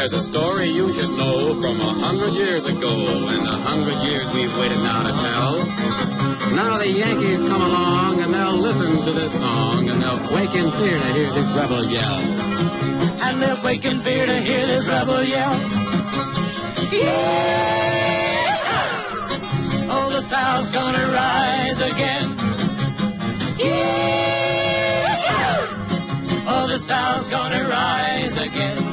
There's a story you should know from a hundred years ago, and a hundred years we've waited now to tell. Now the Yankees come along, and they'll listen to this song, and they'll quake in fear to hear this rebel yell. And they'll quake in fear to hear this rebel yell. Yeah! Oh, the South's gonna rise again. Yeah! Oh, the South's gonna rise again.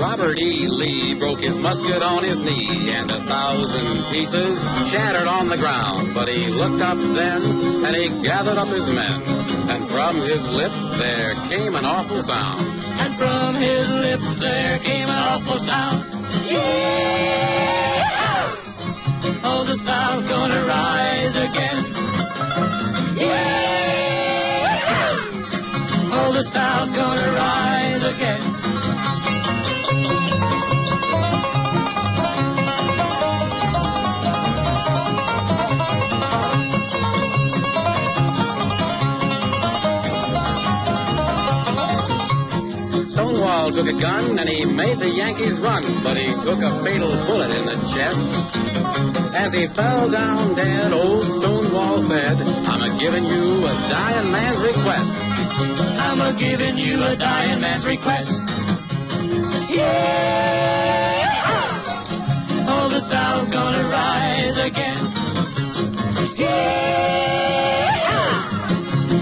Robert E. Lee broke his musket on his knee, and a thousand pieces shattered on the ground. But he looked up then, and he gathered up his men, and from his lips there came an awful sound. And from his lips there came an awful sound. Yeah! Oh, the South's gonna rise again. Yeah! Oh, the South's gonna rise again. Took a gun and he made the Yankees run, but he took a fatal bullet in the chest. As he fell down dead, old Stonewall said, I'm a giving you a dying man's request. I'm a giving you a dying man's request. Yeah! Oh, the South's gonna rise again. Yeah!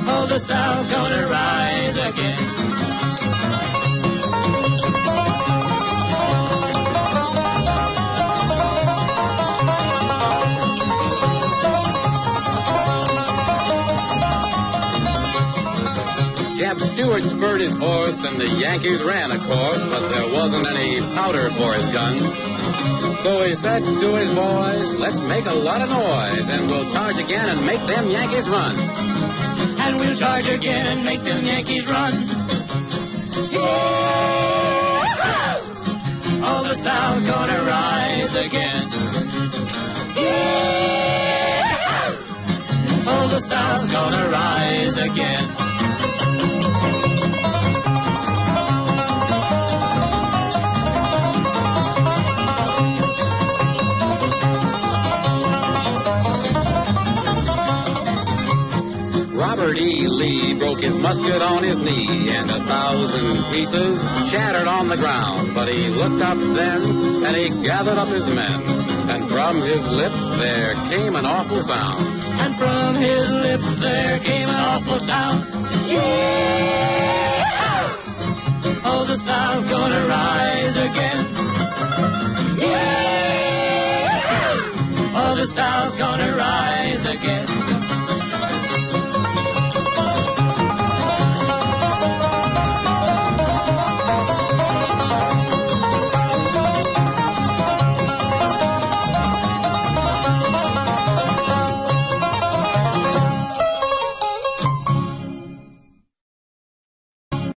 Oh, the South's gonna rise again. Jeb Stuart spurred his horse and the Yankees ran, of course, but there wasn't any powder for his gun. So he said to his boys, let's make a lot of noise and we'll charge again and make them Yankees run. And we'll charge again and make them Yankees run. Yeah! Oh, the South's gonna rise again. Yeah! Oh, the South's gonna rise again. Robert E. Lee broke his musket on his knee, and a thousand pieces shattered on the ground. But he looked up then, and he gathered up his men, and from his lips there came an awful sound. And from his lips there came an awful sound. Yeah! Oh, the South's gonna rise again. Yeah! Oh, the South's gonna rise again.